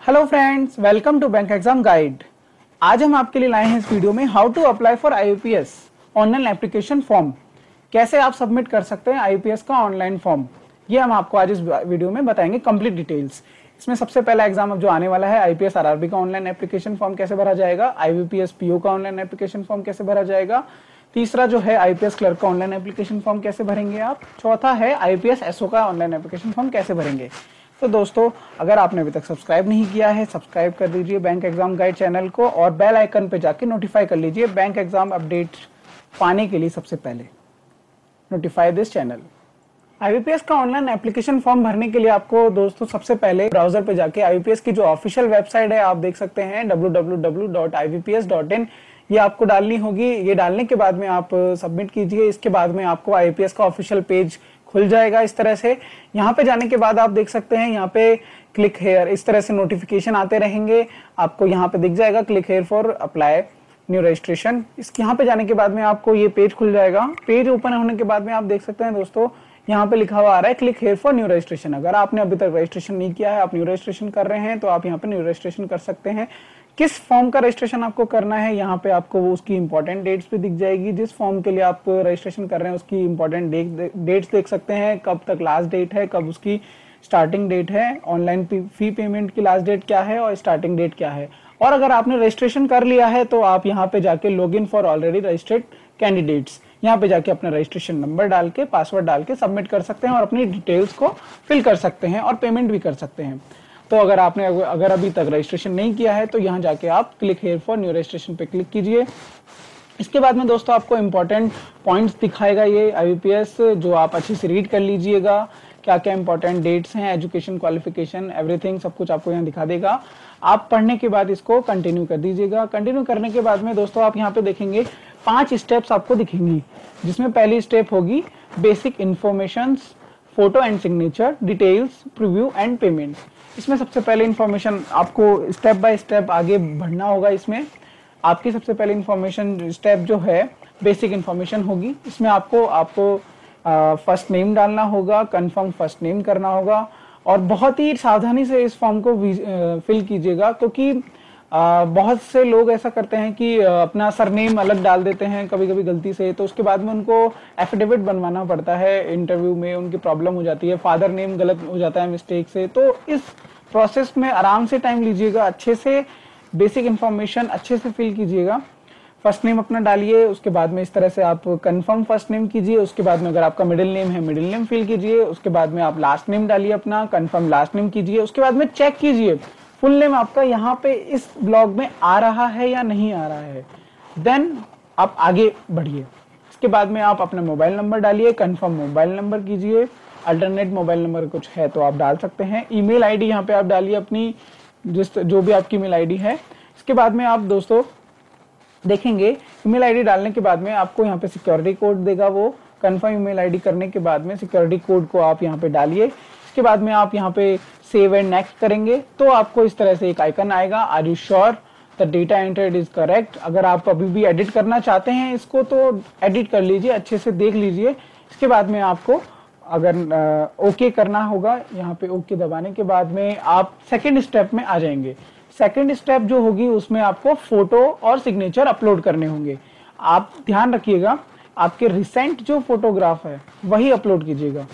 Hello friends welcome to bank exam guide आज हम आपके लिए लाए हैं इस वीडियो में how to apply for IBPS online application form कैसे आप सबमिट कर सकते हैं आईयूपीएस का ऑनलाइन फॉर्म ये हम आपको आज इस वीडियो में बताएँगे कंप्लीट डिटेल्स इसमें सबसे पहला एग्ज़ाम अब जो आने वाला है आईपीएस आरआरबी का ऑनलाइन एप्लीकेशन फॉर्म कैसे भरा जाएगा? आईवीपीएस पीओ का ऑनलाइन एप्लीकेशन फॉर्म कैसे भरा जाएगा? तीसरा जो है आईपीएस क्लर्क का ऑनलाइन एप्लीकेशन फॉर्म कैसे भरेंगे आप? चौथा है आईपीएस एसओ का ऑनलाइन एप्लीकेशन फॉर्म कैसे भरेंगे? तो दोस्तों, अगर आपने अभी तक सब्सक्राइब नहीं किया है, सब्सक्राइब कर दीजिए बैंक एग्ज़ाम गाइड चैनल को और बेल आइकन पे जाके नोटिफाई कर लीजिए बैंक एग्ज़ाम अपडेट पाने के लिए सबसे पहले। नोटिफाई दिस चैनल आईबीपीएस का ऑनलाइन एप्लीकेशन फॉर्म भरने के लिए आपको दोस्तों सबसे पहले ब्राउज़र पे जाके आईबीपीएस की जो ऑफिशियल वेबसाइट है, आप देख सकते हैं www.ivps.in ये आपको डालनी होगी। ये डालने के बाद में आप सबमिट कीजिए। इसके बाद में आपको आईपीएस का ऑफिशियल पेज खुल जाएगा इस तरह से। यहाँ पे जाने के बाद आप देख सकते हैं, यहाँ पे क्लिक हेयर इस तरह से नोटिफिकेशन आते रहेंगे। आपको यहाँ पे दिख जाएगा click here for apply new registration इस यहाँ पे जाने के बाद में आपको ये पेज खुल जाएगा। पेज ओपन होने के बाद में आप देख सकते हैं दोस्तों, यहाँ पे लिखा हुआ आ रहा है click here for new registration अगर आपने अभी तक रजिस्ट्रेशन नहीं किया है, आप न्यू रजिस्ट्रेशन कर रहे हैं तो आप यहाँ पे न्यू रजिस्ट्रेशन कर सकते हैं। किस फॉर्म का रजिस्ट्रेशन आपको करना है, यहाँ पे आपको वो उसकी इंपॉर्टेंट डेट्स भी दिख जाएगी। जिस फॉर्म के लिए आप रजिस्ट्रेशन कर रहे हैं, उसकी इंपॉर्टेंट डेट्स देख सकते हैं, कब तक लास्ट डेट है, कब उसकी स्टार्टिंग डेट है ऑनलाइन फ़ी पेमेंट की लास्ट डेट क्या है और स्टार्टिंग डेट क्या है। और अगर आपने रजिस्ट्रेशन कर लिया है तो आप यहाँ पे जाके log in for already registered candidates यहाँ पे जाके अपना रजिस्ट्रेशन नंबर डाल के पासवर्ड डाल के सबमिट कर सकते हैं और अपनी डिटेल्स को फिल कर सकते हैं और पेमेंट भी कर सकते हैं। तो अगर आपने अगर अभी तक रजिस्ट्रेशन नहीं किया है तो यहाँ जाके आप click here for new registration पे क्लिक कीजिए। इसके बाद में दोस्तों आपको इम्पोर्टेंट पॉइंट्स दिखाएगा ये आईपीएस जो आप अच्छे से रीड कर लीजिएगा। क्या क्या इंपॉर्टेंट डेट्स हैं एजुकेशन क्वालिफिकेशन एवरीथिंग सब कुछ आपको यहाँ दिखा देगा। आप पढ़ने के बाद इसको कंटिन्यू कर दीजिएगा। कंटिन्यू करने के बाद में दोस्तों आप यहाँ पे देखेंगे, पाँच स्टेप्स आपको दिखेंगी, जिसमें पहली स्टेप होगी basic information photo and signature details preview and payment इसमें सबसे पहले इन्फॉर्मेशन आपको स्टेप बाय स्टेप आगे बढ़ना होगा इसमें। आपकी सबसे पहले इन्फॉर्मेशन स्टेप जो है बेसिक इन्फॉर्मेशन होगी। इसमें आपको आपको फ़र्स्ट नेम डालना होगा कंफर्म फ़र्स्ट नेम करना होगा। और बहुत ही सावधानी से इस फॉर्म को फिल कीजिएगा, क्योंकि आ, बहुत से लोग ऐसा करते हैं कि अपना सरनेम अलग डाल देते हैं कभी कभी गलती से तो उसके बाद में उनको एफिडेविट बनवाना पड़ता है इंटरव्यू में उनकी प्रॉब्लम हो जाती है फादर नेम गलत हो जाता है मिस्टेक से तो इस प्रोसेस में आराम से टाइम लीजिएगा अच्छे से बेसिक इन्फॉर्मेशन अच्छे से फिल कीजिएगा फ़र्स्ट नेम अपना डालिए उसके बाद में इस तरह से आप कंफर्म फ़र्स्ट नेम कीजिए उसके बाद में अगर आपका मिडिल नेम है मिडिल नेम फिल कीजिए उसके बाद में आप लास्ट नेम डालिए अपना कंफर्म लास्ट नेम कीजिए उसके बाद में चेक कीजिए। फुल नेम आपका यहाँ पे इस ब्लॉग में आ रहा है या नहीं आ रहा है? देन आप आगे बढ़िए। इसके बाद में आप अपना मोबाइल नंबर डालिए कंफर्म मोबाइल नंबर कीजिए। अल्टरनेट मोबाइल नंबर कुछ है तो आप डाल सकते हैं। ईमेल आईडी यहाँ पे आप डालिए अपनी, जिस जो भी आपकी ईमेल आईडी है। इसके बाद में आप दोस्तों देखेंगे ईमेल आईडी डालने के बाद में आपको यहाँ पे सिक्योरिटी कोड देगा वो। कन्फर्म ईमेल आईडी करने के बाद में सिक्योरिटी कोड को आप यहाँ पे डालिए। इसके बाद में आप यहाँ पे सेव एंड नेक्स्ट करेंगे तो आपको इस तरह से एक आइकन आएगा। Are you sure the data entered is correct अगर आप अभी भी एडिट करना चाहते हैं इसको तो एडिट कर लीजिए, अच्छे से देख लीजिए। इसके बाद में आपको अगर ओके okay करना होगा, यहाँ पे ओके okay दबाने के बाद में आप सेकेंड स्टेप में आ जाएँगे। सेकेंड स्टेप जो होगी, उसमें आपको फ़ोटो और सिग्नेचर अपलोड करने होंगे। आप ध्यान रखिएगा, आपके रिसेंट जो फोटोग्राफ है, वही अपलोड कीजिएगा।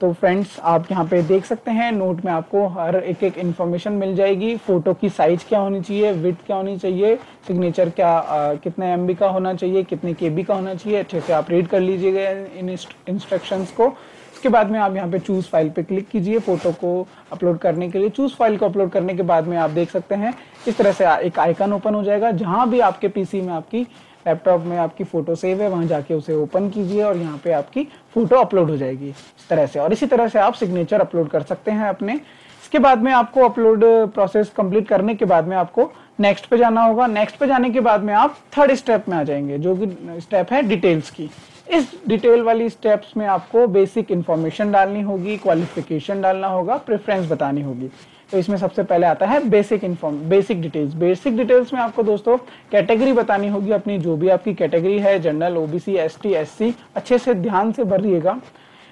तो फ्रेंड्स आप यहाँ पे देख सकते हैं नोट में आपको हर एक एक इन्फॉर्मेशन मिल जाएगी। फ़ोटो की साइज़ क्या होनी चाहिए विथ क्या होनी चाहिए सिग्नेचर क्या आ, कितने एमबी का होना चाहिए कितने के का होना चाहिए अच्छे से आप रीड कर लीजिएगा इन इंस्ट्रक्शंस को। उसके बाद में आप यहाँ पे चूज़ फ़ाइल पे क्लिक कीजिए फ़ोटो को अपलोड करने के लिए। चूज़ फ़ाइल को अपलोड करने के बाद में आप देख सकते हैं इस तरह से एक आइकन ओपन हो जाएगा जहाँ भी आपके पीसी में आपकी लैपटॉप में आपकी फ़ोटो सेव है, वहाँ जाके उसे ओपन कीजिए और यहाँ पे आपकी फ़ोटो अपलोड हो जाएगी, इस तरह से। और इसी तरह से आप सिग्नेचर अपलोड कर सकते हैं अपने। इसके बाद में आपको अपलोड प्रोसेस कंप्लीट करने के बाद में आपको नेक्स्ट पे जाना होगा। नेक्स्ट पे जाने के बाद में आप थर्ड स्टेप में आ जाएँगे, जो कि स्टेप है डिटेल्स की। इस डिटेल वाली स्टेप्स में आपको बेसिक इंफॉर्मेशन डालनी होगी क्वालिफिकेशन डालना होगा प्रेफरेंस बतानी होगी। तो इसमें सबसे पहले आता है basic inform basic details basic details में आपको दोस्तों कैटेगरी बतानी होगी अपनी, जो भी आपकी कैटेगरी है जनरल ओबीसी एसटी एससी अच्छे से ध्यान से भरिएगा।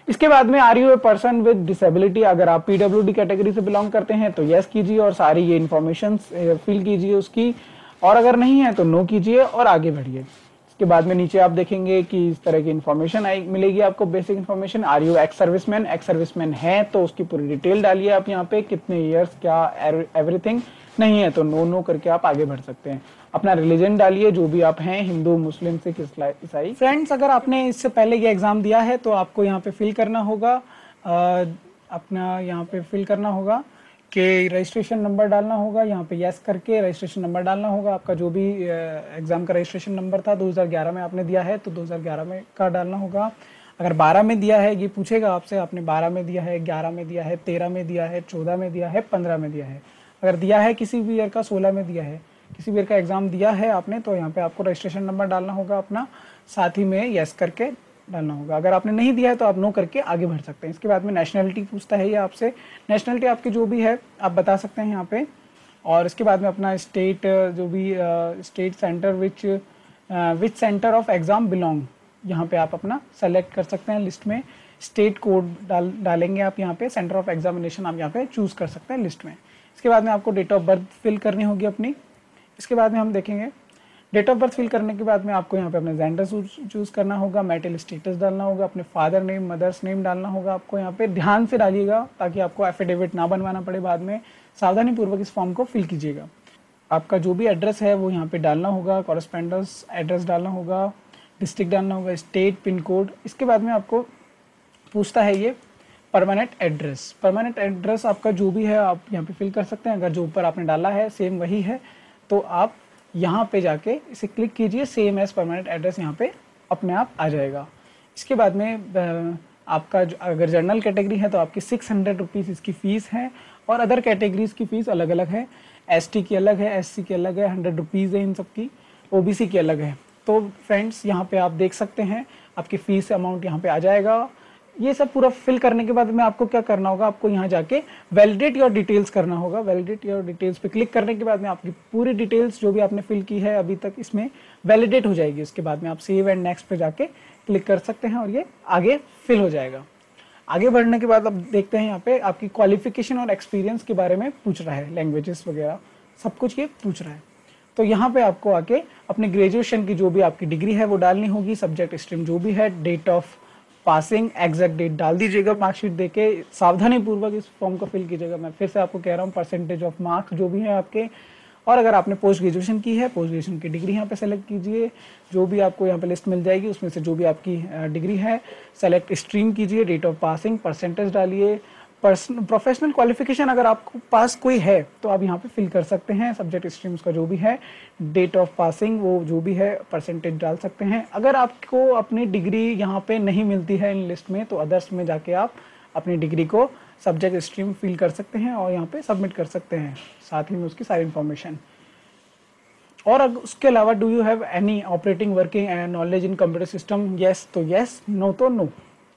इसके बाद में are you a person with disability अगर आप पीडब्ल्यू कैटेगरी से बिलोंग करते हैं तो यस कीजिए और सारी ये इन्फॉर्मेशन फिल कीजिए उसकी। और अगर नहीं है तो नो कीजिए और आगे बढ़िए। इसके बाद में नीचे आप देखेंगे कि इस तरह की इन्फॉर्मेशन आई, मिलेगी आपको basic information are you ex serviceman ex serviceman है तो उसकी पूरी डिटेल डालिए आप यहाँ पे, कितने ईयर्स क्या एवरीथिंग नहीं है तो नो नो करके आप आगे बढ़ सकते हैं। अपना रिलीजन डालिए, जो भी आप हैं, हिंदू, मुस्लिम, सिख ईसाई। फ्रेंड्स अगर आपने इससे पहले ये एग्ज़ाम दिया है तो आपको यहाँ पे फिल करना होगा। अपना यहाँ पे फिल करना होगा। कि रजिस्ट्रेशन नंबर डालना होगा, यहाँ पे यस करके रजिस्ट्रेशन नंबर डालना होगा। आपका जो भी एग्ज़ाम का रजिस्ट्रेशन नंबर था 2011 में आपने दिया है तो 2011 में का डालना होगा। अगर 12 में दिया है, ये पूछेगा आपसे, आपने 12 में दिया है 11 में दिया है 13 में दिया है 14 में दिया है 15 में दिया है। अगर दिया है किसी भी ईयर का 16 में दिया है, किसी भी ईयर का एग्ज़ाम दिया है आपने तो यहाँ पे आपको रजिस्ट्रेशन नंबर डालना होगा अपना। साथ ही में यस करके डालना होगा। अगर आपने नहीं दिया है तो आप नो करके आगे बढ़ सकते हैं। इसके बाद में नेशनलिटी पूछता है ये आपसे। नेशनलिटी आपकी जो भी है, आप बता सकते हैं यहाँ पे। और इसके बाद में अपना स्टेट जो भी state centre which which centre of exam belong यहाँ पे आप अपना सेलेक्ट कर सकते हैं लिस्ट में। स्टेट कोड डाल, डालेंगे आप यहाँ पे। सेंटर ऑफ़ एग्जामिनेशन आप यहाँ पे चूज़ कर सकते हैं लिस्ट में। इसके बाद में आपको डेट ऑफ़ बर्थ फिल करनी होगी अपनी। इसके बाद में हम देखेंगे। डेट ऑफ़ बर्थ फिल करने के बाद में आपको यहाँ पे अपने जेंडर चूज़ करना होगा मेटल स्टेटस डालना होगा, अपने फादर नेम मदर्स नेम डालना होगा। आपको यहाँ पे ध्यान से डालिएगा ताकि आपको एफिडेविट ना बनवाना पड़े बाद में। सावधानी पूर्वक इस फॉर्म को फिल कीजिएगा। आपका जो भी एड्रेस है, वो यहाँ पे डालना होगा कॉरेस्पेंडेंस एड्रेस डालना होगा डिस्ट्रिक्ट डालना होगा स्टेट पिन कोड इसके बाद में आपको पूछता है ये परमानेंट एड्रेस परमानेंट एड्रेस आपका जो भी है, आप यहाँ पे फिल कर सकते हैं। अगर जो ऊपर आपने डाला है सेम वही है। तो आप यहाँ पे जाके इसे क्लिक कीजिए सेम एज परमानेंट एड्रेस यहाँ पे अपने आप आ जाएगा। इसके बाद में आपका जो, अगर जर्नल कैटेगरी है तो आपकी सिक्स हंड्रेड रुपीज़ इसकी फ़ीस है और अदर कैटेगरीज की फ़ीस अलग अलग है एसटी की अलग है एससी की अलग है हंड्रेड रुपीज़ है इन सब की ओबीसी की अलग है। तो फ्रेंड्स यहाँ पे आप देख सकते हैं, आपकी फ़ीस अमाउंट यहाँ पे आ जाएगा। ये सब पूरा फिल करने के बाद में आपको क्या करना होगा? आपको यहाँ जाके वैलिडेट योर डिटेल्स करना होगा। वैलिडेट योर डिटेल्स पे क्लिक करने के बाद में आपकी पूरी डिटेल्स जो भी आपने फिल की है अभी तक इसमें वैलिडेट हो जाएगी। उसके बाद में आप सेव एंड नेक्स्ट पे जाके क्लिक कर सकते हैं और ये आगे फिल हो जाएगा। आगे बढ़ने के बाद अब देखते हैं यहाँ पे आपकी क्वालिफिकेशन और एक्सपीरियंस के बारे में पूछ रहा है। लैंग्वेजेस वगैरह, सब कुछ ये पूछ रहा है। तो यहाँ पे आपको आके अपने ग्रेजुएशन की जो भी आपकी डिग्री है वो डालनी होगी सब्जेक्ट स्ट्रीम जो भी है date of passing exact date डाल दीजिएगा मार्कशीट देके सावधानी पूर्वक इस फॉर्म को फिल कीजिएगा। मैं फिर से आपको कह रहा हूँ परसेंटेज ऑफ़ मार्क्स जो भी हैं आपके, और अगर आपने पोस्ट ग्रेजुएशन की है पोस्ट ग्रेजुएशन की डिग्री यहाँ पे सेलेक्ट कीजिए। जो भी आपको यहाँ पे लिस्ट मिल जाएगी, उसमें से जो भी आपकी डिग्री है सेलेक्ट स्ट्रीम कीजिए डेट ऑफ़ पासिंग परसेंटेज डालिए। प्रोफेशनल क्वालिफिकेशन अगर आपको पास कोई है तो आप यहाँ पे फिल कर सकते हैं सब्जेक्ट स्ट्रीम्स का जो भी है डेट ऑफ़ पासिंग वो जो भी है परसेंटेज डाल सकते हैं। अगर आपको अपनी डिग्री यहाँ पे नहीं मिलती है इन लिस्ट में तो अदर्स में जाके आप अपनी डिग्री को सब्जेक्ट स्ट्रीम फिल कर सकते हैं और यहाँ पे सबमिट कर सकते हैं, साथ ही में उसकी सारी इन्फॉर्मेशन और उसके अलावा do you have any operating working and knowledge in computer system yes तो यस नो तो नो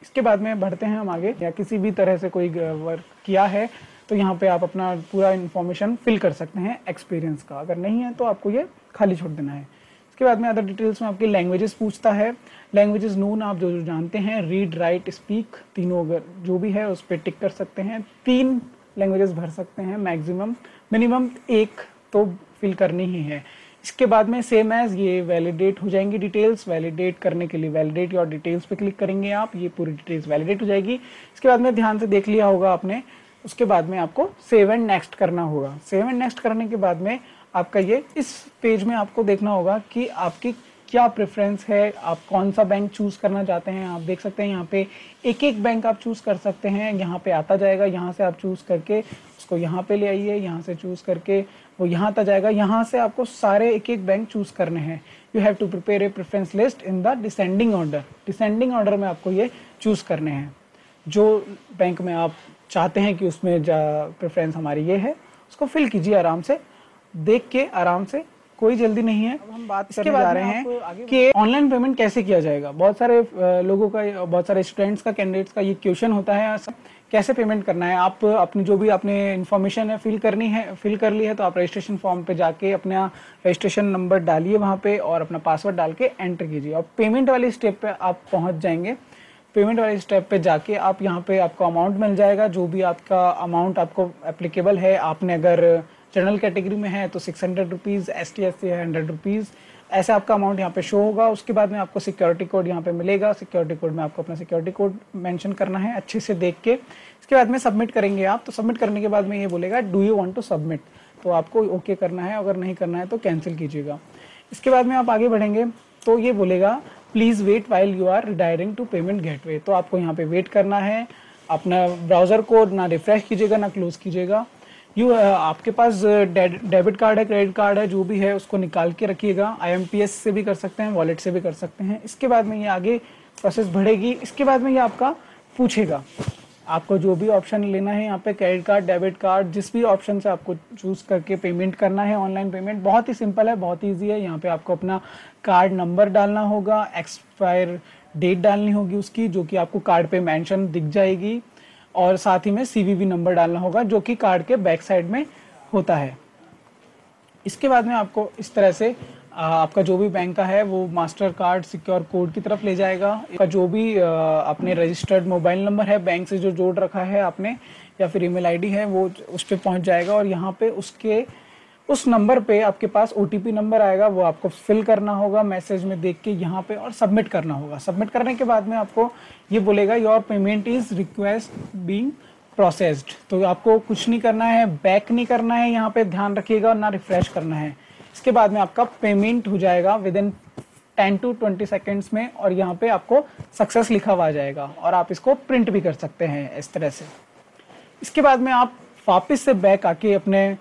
इसके बाद में बढ़ते हैं हम आगे, या किसी भी तरह से कोई वर्क किया है तो यहाँ पे आप अपना पूरा इन्फॉर्मेशन फिल कर सकते हैं एक्सपीरियंस का। अगर नहीं है तो आपको ये खाली छोड़ देना है। इसके बाद में अदर डिटेल्स में आपकी लैंग्वेजेस पूछता है। लैंग्वेजेस नून आप जो जो जानते हैं रीड राइट स्पीक तीनों अगर जो भी है, उस पर टिक कर सकते हैं। तीन लैंग्वेजेस भर सकते हैं मैक्सिमम मिनिमम एक तो फिल करनी ही है। इसके बाद में सेम एज ये वैलिडेट हो जाएँगी डिटेल्स वैलिडेट करने के लिए वैलिडेट योर डिटेल्स पे क्लिक करेंगे आप, ये पूरी डिटेल्स वैलिडेट हो जाएगी। इसके बाद में ध्यान से देख लिया होगा आपने, उसके बाद में आपको सेव एंड नेक्स्ट करना होगा। सेव एंड नेक्स्ट करने के बाद में आपका ये, इस पेज में आपको देखना होगा कि आपकी क्या प्रेफरेंस है, आप कौन सा बैंक चूज़ करना चाहते हैं। आप देख सकते हैं यहाँ पे एक एक बैंक आप चूज़ कर सकते हैं। यहाँ पे आता जाएगा, यहाँ से आप चूज़ करके उसको यहाँ पे ले आइए, यहाँ से चूज़ करके वो यहाँ तक जाएगा। यहाँ से आपको सारे एक एक बैंक चूज़ करने हैं। You have to prepare a preference list in the descending order descending order में आपको ये चूज़ करने हैं। जो बैंक में आप चाहते हैं कि उसमें प्रेफरेंस हमारी ये है उसको फिल कीजिए आराम से। देख के आराम से। कोई जल्दी नहीं है। अब हम बात इसके करने जा रहे हैं कि ऑनलाइन पेमेंट कैसे किया जाएगा? बहुत सारे लोगों का बहुत सारे स्टूडेंट्स का कैंडिडेट्स का ये क्वेश्चन होता है। कैसे पेमेंट करना है? आप अपनी जो भी आपने इन्फॉर्मेशन है फिल करनी है फिल कर ली है तो आप रजिस्ट्रेशन फॉर्म पे जाके अपना रजिस्ट्रेशन नंबर डालिए वहाँ पे और अपना पासवर्ड डाल के एंटर कीजिए। और पेमेंट वाली स्टेप पे आप पहुँच जाएँगे। पेमेंट वाले स्टेप पे जाके आप यहाँ पे आपको अमाउंट मिल जाएगा। जो भी आपका अमाउंट आपको एप्लीकेबल है, आपने अगर जनरल कैटेगरी में है तो six hundred rupees S T S C है हंड्रेड रुपीज़ ऐसा आपका अमाउंट यहाँ पे शो होगा, उसके बाद में आपको सिक्योरिटी कोड यहाँ पे मिलेगा। सिक्योरिटी कोड में आपको अपना सिक्योरिटी कोड मेंशन करना है, अच्छे से देख के। इसके बाद में सबमिट करेंगे आप तो सबमिट करने के बाद में ये बोलेगा do you want to submit तो आपको ओके okay करना है, अगर नहीं करना है तो कैंसिल कीजिएगा। इसके बाद में आप आगे बढ़ेंगे तो ये बोलेगा please wait while you are redirecting to payment gateway तो आपको यहाँ पे वेट करना है, अपना ब्राउज़र को ना रिफ्रेश कीजिएगा, ना क्लोज कीजिएगा। यू आपके पास डेबिट कार्ड है, क्रेडिट कार्ड है, जो भी है, उसको निकाल के रखिएगा। आईएमपीएस से भी कर सकते हैं वॉलेट से भी कर सकते हैं। इसके बाद में ये आगे प्रोसेस बढ़ेगी। इसके बाद में ये आपका पूछेगा। आपको जो भी ऑप्शन लेना है यहाँ पे क्रेडिट कार्ड डेबिट कार्ड जिस भी ऑप्शन से आपको चूज़ करके पेमेंट करना है ऑनलाइन पेमेंट बहुत ही सिंपल है, बहुत ईजी है। यहाँ पे आपको अपना कार्ड नंबर डालना होगा एक्सपायर डेट डालनी होगी उसकी, जो कि आपको कार्ड पे मेंशन दिख जाएगी। और साथ ही में सीवीवी नंबर डालना होगा, जो कि कार्ड के बैक साइड में होता है। इसके बाद में आपको इस तरह से आपका जो भी बैंक का है, वो मास्टर कार्ड सिक्योर कोड की तरफ़ ले जाएगा। का जो भी अपने रजिस्टर्ड मोबाइल नंबर है बैंक से जो जोड़ रखा है आपने, या फिर ईमेल आईडी है, वो उस पर पहुँच जाएगा और यहाँ पे उसके उस नंबर पे आपके पास ओटीपी नंबर आएगा, वो आपको फिल करना होगा मैसेज में देख के यहाँ पे और सबमिट करना होगा। सबमिट करने के बाद में आपको ये बोलेगा your payment is request being processed तो आपको कुछ नहीं करना है बैक नहीं करना है, यहाँ पे ध्यान रखिएगा ना रिफ्रेश करना है। इसके बाद में आपका पेमेंट हो जाएगा within ten to twenty seconds में और यहाँ पे आपको सक्सेस लिखा हुआ जाएगा और आप इसको प्रिंट भी कर सकते हैं इस तरह से। इसके बाद में आप वापस से बैक आके अपने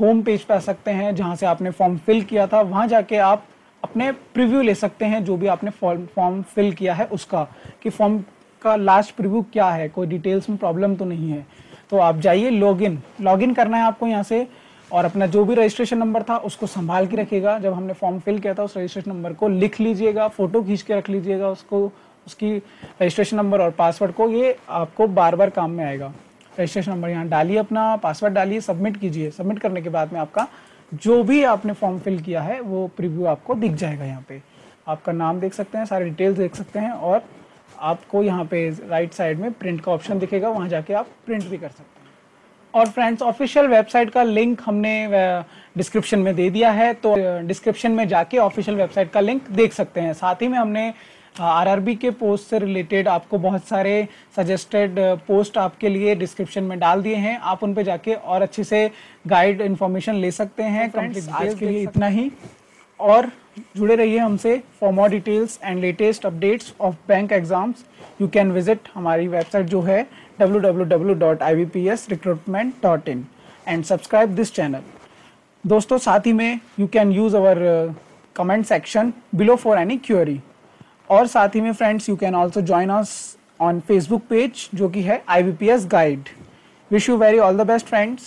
होम पेज पे आ सकते हैं, जहाँ से आपने फॉर्म फिल किया था, वहाँ जाके आप अपने प्रिव्यू ले सकते हैं, जो भी आपने फॉर्म फॉर्म फिल किया है उसका, कि फॉर्म का लास्ट प्रिव्यू क्या है, कोई डिटेल्स में प्रॉब्लम तो नहीं है। तो आप जाइए लॉगिन लॉगिन करना है आपको यहाँ से, और अपना जो भी रजिस्ट्रेशन नंबर था उसको संभाल के रखिएगा। जब हमने फॉर्म फिल किया था, उस रजिस्ट्रेशन नंबर को लिख लीजिएगा फ़ोटो खींच के रख लीजिएगा उसको, उसकी रजिस्ट्रेशन नंबर और पासवर्ड को, ये आपको बार बार काम में आएगा। रजिस्ट्रेशन नंबर यहाँ डालिए अपना पासवर्ड डालिए सबमिट कीजिए। सबमिट करने के बाद में आपका जो भी आपने फॉर्म फिल किया है, वो प्रीव्यू आपको दिख जाएगा यहाँ पे। आपका नाम देख सकते हैं, सारे डिटेल्स देख सकते हैं और आपको यहाँ पे राइट साइड में प्रिंट का ऑप्शन दिखेगा, वहाँ जाके आप प्रिंट भी कर सकते हैं। और फ्रेंड्स ऑफिशियल वेबसाइट का लिंक हमने डिस्क्रिप्शन में दे दिया है तो डिस्क्रिप्शन में जाके ऑफिशियल वेबसाइट का लिंक देख सकते हैं। साथ ही में हमने आरआरबी के पोस्ट से रिलेटेड आपको बहुत सारे सजेस्टेड पोस्ट आपके लिए डिस्क्रिप्शन में डाल दिए हैं। आप उन पे जाके और अच्छे से गाइड इन्फॉर्मेशन ले सकते हैं। कंप्लीट आज के लिए इतना ही। और जुड़े रहिए हमसे for more details and latest updates of bank exams you can visit हमारी वेबसाइट जो है www.ivpsrecruitment.in and subscribe this channel दोस्तों साथ ही में you can use our comment section below for any query और साथ ही में friends you can also join us on Facebook page जो कि है I B P S guide wish you very all the best friends